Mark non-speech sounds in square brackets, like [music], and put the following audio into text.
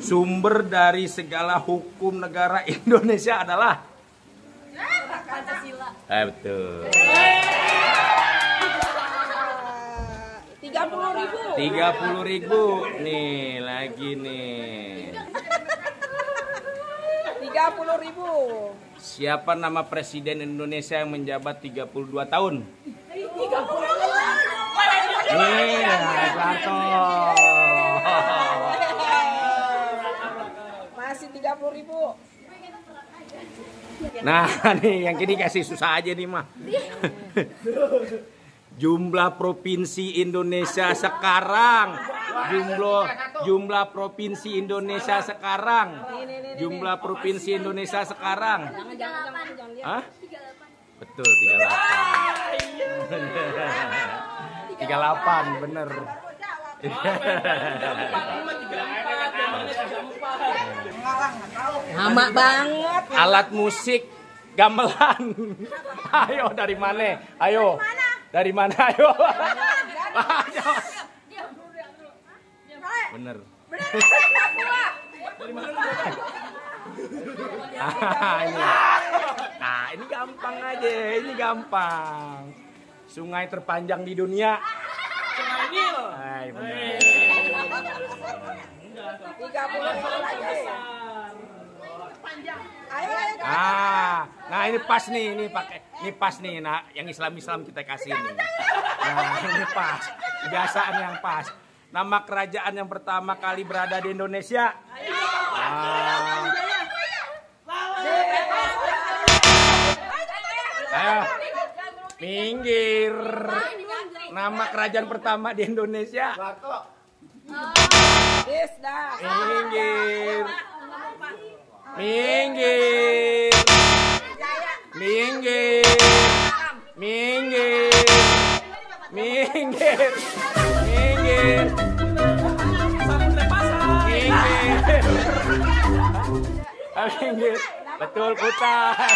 Sumber dari segala hukum negara Indonesia adalah Pancasila. Eh betul. Tiga puluh ribu. Tiga puluh ribu nih lagi nih. Tiga puluh ribu. Siapa nama Presiden Indonesia yang menjabat 32 tahun? Tiga puluh. Nih, Soeharto. Tiga puluh ribu. Nah, [laughs] nih yang kini kasih susah aja nih mah. [laughs] Jumlah provinsi Indonesia sekarang. Jumlah jumlah provinsi Indonesia sekarang. Jumlah provinsi Indonesia sekarang. Hah? Betul, 38. 38 [laughs] bener. Lama banget. Alat musik gamelan. [laughs] Ayo dari mana? Ayo. Dari mana? Ayo. Ayo. Bener. Ah, ini. Nah, ini gampang aja. Ini gampang. Sungai terpanjang di dunia. Sungai Nil. Hai, bener. Tiga puluh ribu lagi. Ayo ayo. Ah, nah ini pas nih, ini pakai, ini pas nih, nah yang Islam Islam kita kasih nih. Nah ini pas, kebiasaan yang pas. Nama kerajaan yang pertama kali berada di Indonesia. Ah. Ayo, minggir. Nama kerajaan pertama di Indonesia. Minggir. Minggir. Minggir. Minggir. Minggir. Ah, Minggir. Betul kutai.